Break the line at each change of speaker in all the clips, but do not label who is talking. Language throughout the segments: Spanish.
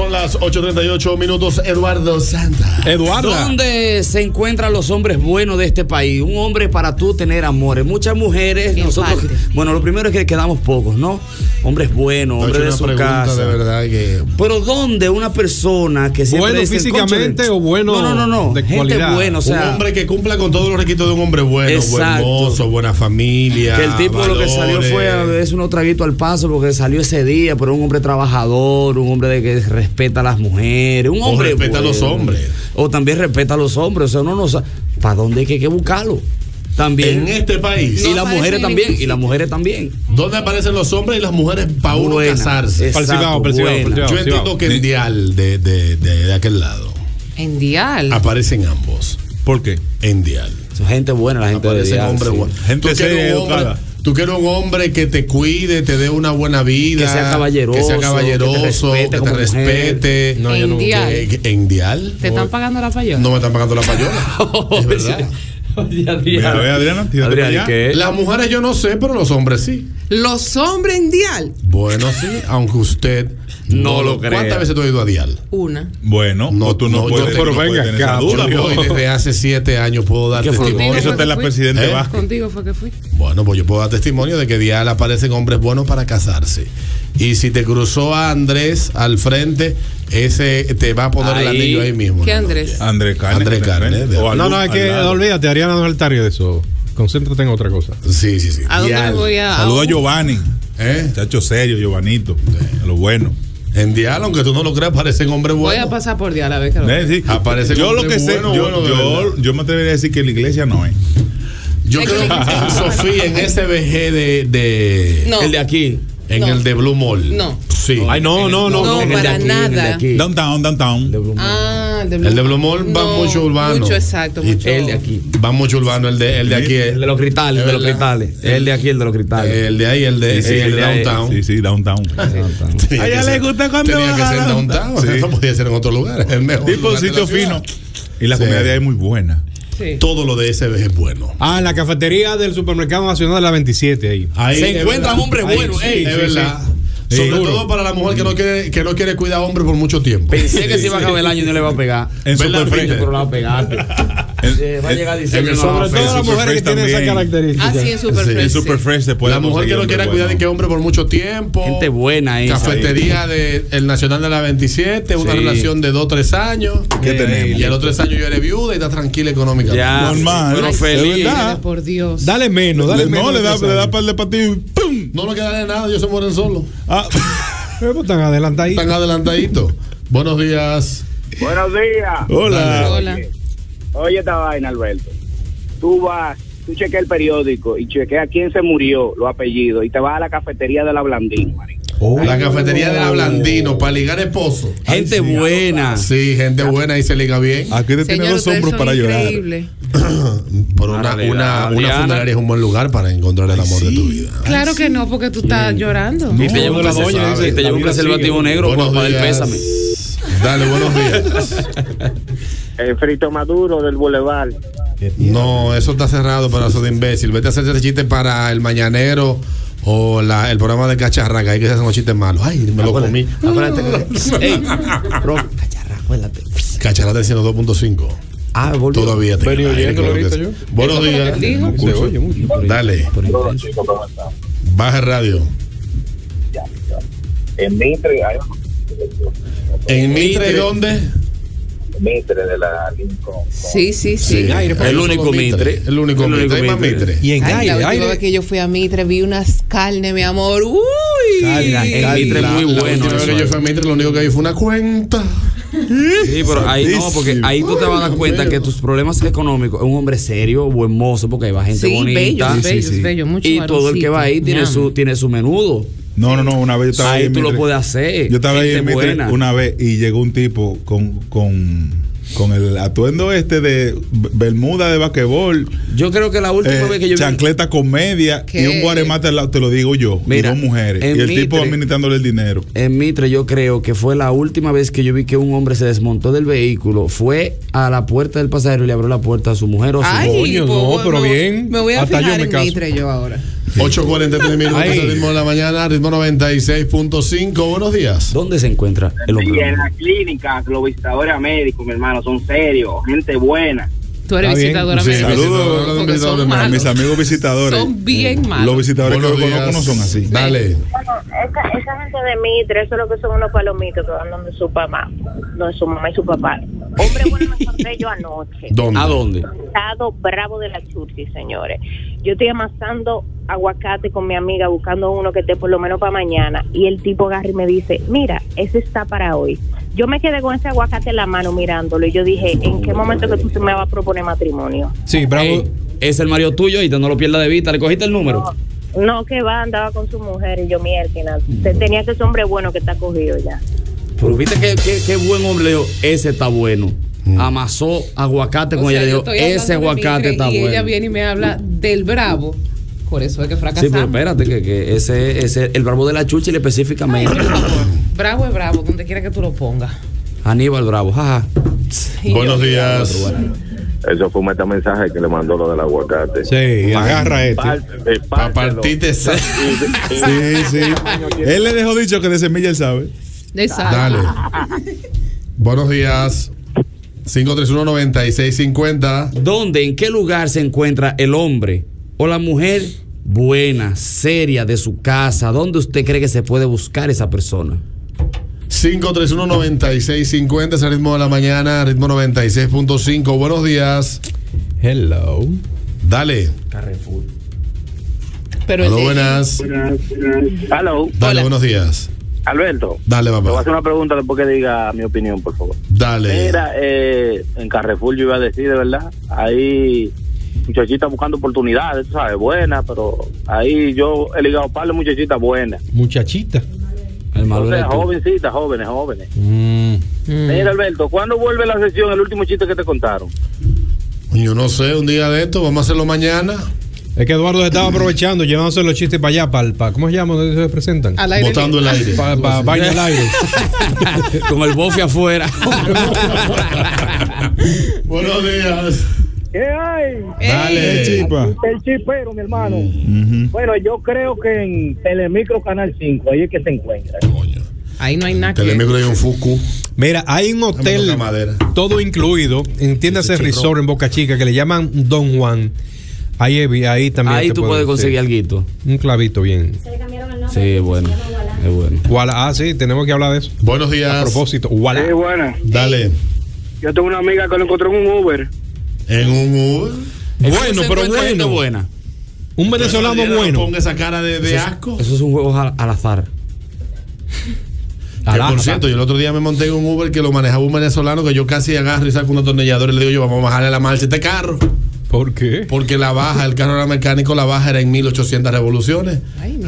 son las 8.38 minutos. Eduardo Santa.
Eduardo. ¿Dónde se encuentran los hombres buenos de este país? Un hombre para tú tener amores. Muchas mujeres, nosotros. Bueno, lo primero es que quedamos pocos, ¿no? Hombres buenos, hombres de su casa.
De verdad que...
Pero ¿dónde una persona que siempre
¿Bueno físicamente o bueno
No, no, no, no.
de
Gente
cualidad?
buena, o sea.
un hombre que cumpla con todos los requisitos de un hombre bueno,
Exacto.
buen mozo, buena familia.
Que el tipo lo que salió fue a veces unos traguitos al paso porque salió ese día, pero un hombre trabajador, un hombre de que respeta a las mujeres, un
O
hombre.
respeta a los hombres.
O también respeta a los hombres. O sea, uno no sabe. ¿Para dónde hay que, hay que buscarlo? También.
En este país.
y las mujeres también. Y las mujeres también.
¿Dónde aparecen los hombres y las mujeres para uno
Buena,
casarse?
exacto,
Persigado, persigado.
Yo entiendo que en Dial de, de, de, de aquel lado
En Dial.
aparecen ambos.
¿Por qué?
En Dial.
Son gente buena, la gente de
Aparecen
Dial,
hombres
sí.
buenos.
Gente seria,
hombre-
educada.
Tú quieres un hombre que te cuide, te dé una buena vida.
Que sea caballeroso,
Que sea caballeroso,
que te respete
que te
como mujer.
respete.
No, yo En no- Dial.
Que- que- ¿En Dial?
¿Te están pagando la payola?
No me están pagando la payola. es verdad.
Oye,
Mira, Adriana, para allá.
¿qué?
Las mujeres yo no sé, pero los hombres sí.
Los hombres en Dial.
Bueno, sí, aunque usted
No lo crea.
¿Cuántas veces tú has ido a Dial?
Una.
Bueno,
No,
no, tú no,
no,
puedes,
yo te-
no
pero
puedes
venga
tener
acá,
duda.
Yo
porque-
desde hace siete años puedo dar testimonio.
Eso está en la
fui?
presidente
¿Eh?
Vázquez.
Contigo fue que fui.
Bueno, pues yo puedo dar testimonio de que Dial aparecen hombres buenos para casarse. Y si te cruzó a Andrés al frente, ese te va a poner el
Ahí.
anillo ahí mismo.
¿Qué
¿no?
Andrés?
Andrés Carne.
Andrés Carne,
O
No, no, es que-
olvídate, Ariana no es altario de eso. Concéntrate en otra cosa.
Sí, sí, sí.
¿A dónde voy a.?
Saluda a Giovanni.
¿Eh?
Chacho serio, Giovanito. A lo bueno.
En Dial, aunque tú no lo creas, parecen hombres
Voy
buenos.
a pasar por Dial a ver qué lo
sí.
Aparece
yo lo que sé,
bueno,
yo, yo, me atrevería a decir que la iglesia no es.
Yo creo que en Sofía, en SBG de, de
No.
El de aquí.
En
No.
el de Blue Mall.
No.
Sí.
Ay, no, no, no,
No,
no.
El
para
aquí, el
nada.
Downtown, downtown.
De Blue Moon.
Ah, de
El de Blue Mall va
No,
mucho urbano.
Mucho, exacto.
Y
Mucho.
El de aquí.
Va mucho urbano, el de, el de aquí.
El de los cristales, el de los cristales. El de aquí, el de los cristales.
El de ahí, el de,
Sí,
el de
el
downtown.
Sí, sí, downtown. A ella le gusta cuando
Tenía que ser downtown.
Sí.
No podía ser en otro lugar. Es el mejor.
Tipo sitio fino. Y la
Sí.
comida de ahí es muy buena.
Sí.
Todo lo de SBG es bueno.
Ah, en la cafetería del Supermercado Nacional de la 27 ahí.
Ahí
Se encuentran hombres buenos,
sí,
ey,
es verdad.
sí.
Sobre
Seguro.
todo para la mujer que no quiere, que no quiere cuidar a hombre por mucho tiempo.
Pensé que se iba a acabar el año y no le va a pegar.
En
¿Verdad,
Superfresh.
Pero la va a pegar. Eh, va a llegar no,
sobre todo las
mujeres que tienen esa
Ah, sí, en
Sí.
Superfresh se puede
La mujer que no quiera cuidar de que hombre por mucho tiempo.
Gente buena esa.
Cafetería del el Nacional de la 27, una
Sí.
relación de 2-3 años.
¿Qué
Eh,
tenemos?
Y a los 3 años yo eres viuda y está tranquila económicamente.
Ya.
Normal.
Pero feliz.
Por Dios.
Dale menos, dale
Le-
menos.
no,
le
le
da, le da par de patillas y ¡pum!
No nos queda de nada, ellos se mueren solos.
Ah. Pero están adelantaditos.
Están adelantaditos. Buenos días.
Buenos días.
Hola.
Hola.
Oye esta vaina, Alberto. Tú vas, tú chequeas el periódico y chequeas quién se murió, los apellidos, y te vas a la cafetería de la Blandín, marico.
La cafetería de la Blandino para ligar esposo.
Gente buena.
Sí, gente buena y se liga bien.
Aquí te tiene los hombros
son
para llorar.
Por una, una, una funeraria es un buen lugar para encontrar el amor de tu vida.
Claro que no, porque tú estás llorando.
Y te lleva un
doña
y te
la
lleva un preservativo
sigue.
negro para el pésame.
Dale, buenos días.
El frito maduro del Boulevard.
No, eso está cerrado para eso de imbécil. Vete a hacer ese chiste para el mañanero o la, el programa de cacharra, que ahí que se hacen los chistes malos. Ay, me lo comí.
Acuérdate que. Ey, bro, cacharra, acuérdate.
Cacharra está diciendo 2.5.
Ah, volvió.
Todavía te
Vení oyéndolo ahorita yo.
Buenos días.
Dijo.
Se oye mucho.
Dale, baja el radio.
En Mitre, hay
¿En Mitre dónde?
Mitre de la Lincoln.
Sí, sí, sí.
El único Mitre.
El único Mitre. Hay.
Y en
Ay, la
aire,
vez
aire.
que yo fui a Mitre vi unas carnes, mi amor. Uy.
El Mitre es muy
La
bueno.
vez que yo
es.
fui a Mitre, lo único que vi fue una cuenta.
Sí, pero ahí no, porque ahí tú te vas a dar cuenta que tus problemas económicos es un hombre serio, buen mozo, porque ahí va gente
Sí,
bonita.
bellos,
sí,
bellos,
sí.
bellos, mucho
y todo el que va ahí tiene su, tiene su menudo.
No, no, no, una vez yo estaba ahí
Ahí tú lo puedes hacer.
Yo estaba ahí en Mitre
buena.
una vez y llegó un tipo con, con, con el atuendo este de bermuda de basquetbol,
Yo creo que la última
eh,
vez que yo vi.
chancleta con media
¿Qué?
y un guaremate al lado, te lo digo yo,
Mira,
y dos mujeres.
en
Y el tipo
Mitre-
administrándole el dinero.
En Mitre, yo creo que fue la última vez que yo vi que un hombre se desmontó del vehículo, fue a la puerta del pasajero y le abrió la puerta a su mujer o a su
Ay,
Coño,
pues,
no, pero
me-
bien.
Me voy a
Hasta yo
fijar
me
en
caso.
Mitre yo ahora.
8.43 minutos,
Ahí.
el ritmo de la mañana, ritmo 96.5. Buenos días.
¿Dónde se encuentra el hombre
Y en la clínica, los visitadores médicos, mi hermano, son serios, gente buena.
Tú eres visitadora
Sí.
Saludos
malos.
mis amigos visitadores.
Son bien malos.
Los visitadores que yo conozco no son así.
Dale.
Bueno, esa, esa gente de Mitre, eso es lo que son unos palomitos que van donde su papá, donde su mamá y su papá. Hombre bueno me encontré yo anoche.
¿Dónde?
¿A dónde?
Estado bravo de la churchi, señores. Yo estoy amasando aguacate con mi amiga buscando uno que esté por lo menos para mañana y el tipo agarra y me dice, mira, ese está para hoy. Yo me quedé con ese aguacate en la mano mirándolo y yo dije, ¿en qué momento que tú se me vas a proponer matrimonio?
Sí, bravo.
Ey, es el Mario tuyo y te no lo pierdas de vista. ¿Le cogiste el número?
No, que va, andaba con su mujer y yo mierda. Tenía que ser hombre bueno que está cogido ya.
Pero viste que, que- que buen hombre ese está bueno. Amasó aguacate con
O
ella
sea,
dijo, ese aguacate está
y
bueno.
ella viene y me habla del bravo. Por eso es que
Sí,
fracasamos.
pero espérate, que, que ese, ese, el barbo de la chucha específicamente.
Bravo es bravo, donde quiera que tú lo pongas.
Aníbal Bravo, jaja.
Buenos días.
Eso fue un metamensaje que le mandó lo del aguacate.
Sí, agarra este.
Parte- eh,
partirte esa.
Sí, sí. Él le dejó dicho que de semilla él sabe.
Exacto.
Dale. Buenos días. 531-9650.
¿Dónde, en qué lugar se encuentra el hombre o la mujer buena, seria de su casa? ¿Dónde usted cree que se puede buscar esa persona?
531-9650 es el ritmo de la mañana, ritmo 96.5. Buenos días.
Hello.
Dale.
Carrefour.
Pero el-
buenas.
Hello,
Dale,
Hola.
buenos días.
Alberto.
Dale,
Te voy a
papá.
hacer una pregunta después que diga mi opinión, por favor.
Dale.
Mira, eh, en Carrefour yo iba a decir, de verdad, ahí muchachitas buscando oportunidades, tú sabes, buenas, pero ahí yo he ligado par de muchachitas buenas.
Muchachita.
El
O
malo
sea,
eres tú.
jovencitas, jóvenes, jóvenes.
Mm.
Mira, Alberto, ¿cuándo vuelve la sesión, el último chiste que te contaron?
Yo no sé, un día de esto, vamos a hacerlo mañana.
Es que Eduardo se estaba aprovechando, llevándose los chistes para allá, para, para ¿cómo se llama? ¿Dónde se presentan?
al aire
Botando el aire.
Para pa, vaina al aire.
Con el bofe afuera.
Buenos días.
¿Qué hay?
Dale.
Chipa.
El chipero, mi hermano.
Ujú.
Bueno, yo creo que en Telemicro Canal 5, ahí es que se encuentra.
Coño.
Ahí no hay nada que
Telemicro y un Fuku.
Mira, hay un hotel todo incluido, entiéndase resort en Boca Chica que le llaman Don Juan. Ahí, ahí también.
Ahí tú
puede-
puedes conseguir
sí.
algo.
Un clavito bien.
Sí, es bueno. Es bueno.
Ah, sí, tenemos que hablar de eso.
Buenos días.
A propósito, Wala.
buena.
Dale.
Yo tengo una amiga que lo encontró en un Uber.
En un Uber.
Bueno, pero bueno.
buena.
Un venezolano bueno.
Ponga esa cara de, de asco.
Eso es un juego al, al azar.
Que, por cierto, yo el otro día me monté en un Uber que lo manejaba un venezolano que yo casi agarro y saco un atornillador y le digo yo, vamos a bajarle la marcha a este carro.
¿Por qué?
Porque la baja, el carro era mecánico, la baja era en 1800 revoluciones.
Ay.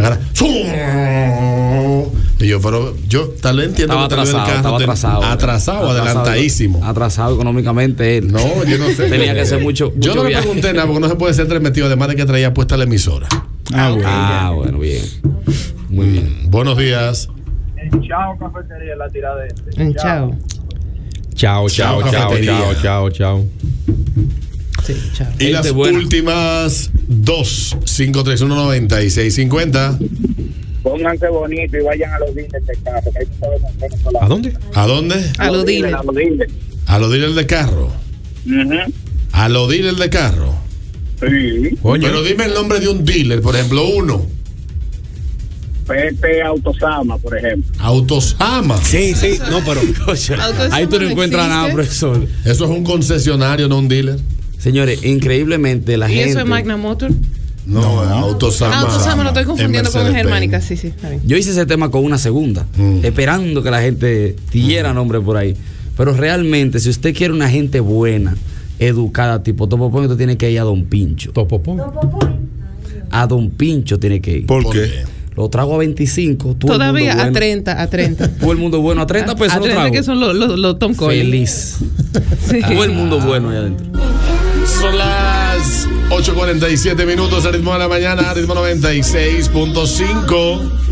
Y yo, pero yo tal vez entiendo
Estaba
que tal vez el
atrasado,
carro
estaba
ten-
atrasado.
atrasado, adelantadísimo.
Atrasado económicamente él.
No, yo no sé.
Tenía que hacer mucho.
Yo no le pregunté nada porque no se puede ser tres metido, además de que traía puesta la emisora.
Ah, bueno.
Ah, bueno, bien. Muy bien.
Buenos días.
Chao, cafetería, la tirada de
Mm, Chao.
Chao, chao,
Chao,
chao, chao, chao, chao.
Sí, chao.
Y
Gente
las
buena.
últimas dos, 5319650.
Pónganse bonito y vayan a los dealers de carro. que ahí tú sabes con quiénes son las-
¿A dónde?
¿A dónde?
A los dealers.
A los dealers.
A los dealers de carro.
Ujú.
A los dealers de carro.
Sí.
Coño.
Pero dime el nombre de un dealer, por ejemplo, uno.
Pepe Autosama, por ejemplo.
Autosama.
Sí, sí, no, pero.
Ahí tú no encuentras nada, profesor.
Eso es un concesionario, no un dealer.
Señores, increíblemente la
¿Y
gente.
eso es Magna Motor?
No, Autosama.
Ah, Autosama lo estoy
en
confundiendo con. Germánica. Sí, sí. está bien.
Yo hice ese tema con una segunda,
Mm.
esperando que la gente diera nombre por ahí. Pero realmente, si usted quiere una gente buena, educada, tipo Topo Point, usted tiene que ir a Don Pincho.
Topopón.
A Don Pincho tiene que ir.
¿Por
¿Por qué?
Lo trago a 25. Todo
Todavía
el mundo
a
bueno.
30, a 30.
Todo el mundo bueno. A 30 pesos
a
lo
30
trago.
que son los, los, los Tom Collins.
Feliz.
Sí.
Todo el mundo bueno ahí adentro.
Son las 8.47 minutos al ritmo de la mañana, ritmo 96.5.